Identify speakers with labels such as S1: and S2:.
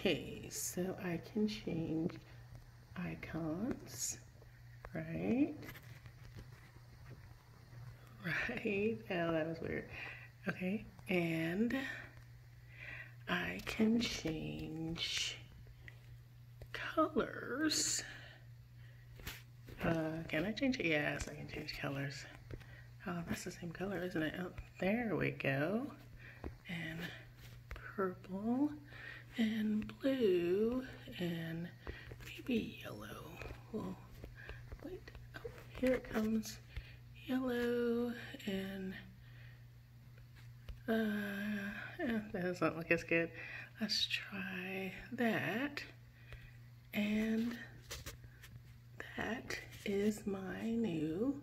S1: Okay, so I can change icons, right? Right, oh, that was weird. Okay, and I can change colors. Uh, can I change it? Yes, I can change colors. Oh, that's the same color, isn't it? Oh, there we go. And purple and blue and maybe yellow. Well, wait. Oh, here it comes. Yellow and uh, yeah, that doesn't look as good. Let's try that. And that is my new.